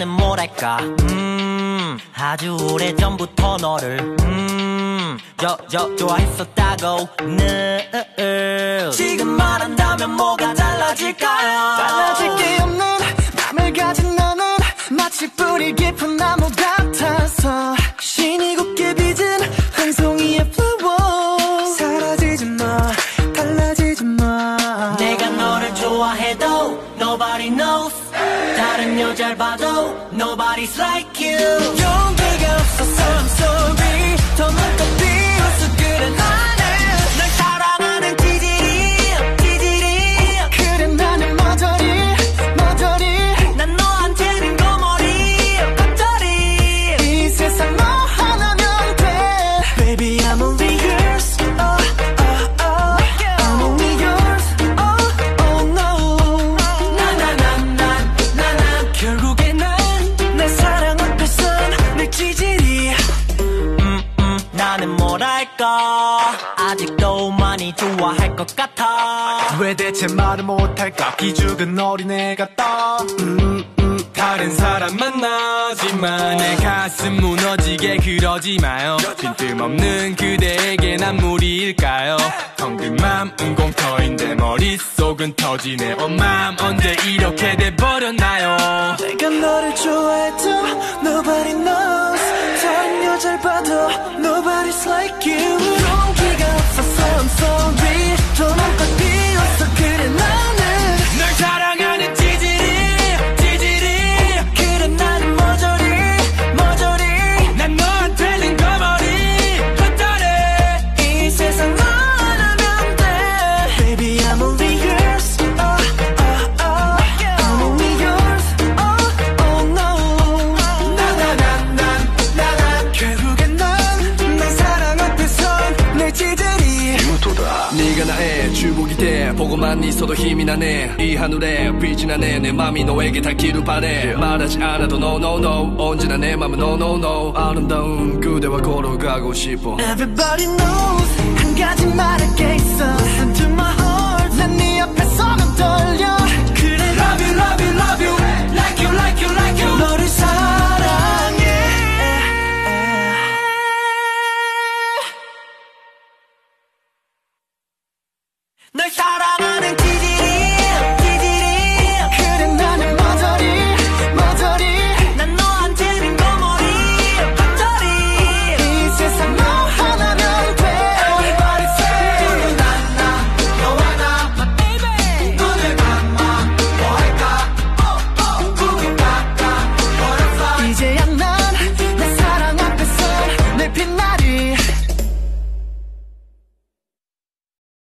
나는 뭐랄까? 음 아주 오래전부터 너를 음저 저 좋아했었다고 늘 지금 말한다면 뭐가 달라질까요? 달라질 게 없는 맘을 가진 너는 마치 뿌리 깊은 나무 같 soldier, but oh, nobody's like you. You're 뭐랄까? 아직도 많이 좋아할 것 같아. 왜 대체 말을 못할까? 기죽은 어린애 같다 음, 음. 다른 사람 만나지만 내 가슴 무너지게 그러지 마요. 빈틈없는 그대에게 난 무리일까요? 텅빈 맘은 공터인데 머릿속은 터지네. 엄맘 언제 이렇게 돼버렸나요 Nobody's like you. 돼 보고만 있어도 힘이 나네 이 하늘에 빛이 나네 내 맘이 너에게 닿기를 바래 말하지 않아도 no no no 언제나 내 맘은 no no no 아름다운 그대와 걸어가고 싶어 Everybody knows 한 가지 말할 게 있어。 Listen to my 널 사랑하는